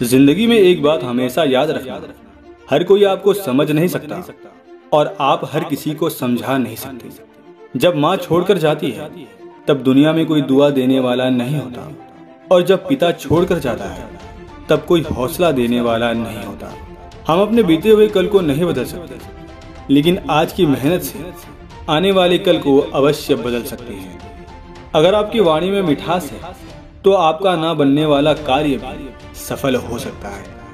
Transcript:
ज़िंदगी में एक बात हमेशा याद रखना। हर कोई आपको समझ नहीं सकता और आप हर किसी को समझा नहीं सकते। जब माँ छोड़कर जाती है, तब दुनिया में कोई दुआ देने वाला नहीं होता। और जब पिता छोड़कर जाता है, तब कोई हौसला देने वाला नहीं होता। हम अपने बीते हुए कल को नहीं बदल सकते, लेकिन आज की मेहनत से आने वाले कल को अवश्य बदल सकते हैं। अगर आपकी वाणी में मिठास है तो आपका ना बनने वाला कार्य भी सफल हो सकता है।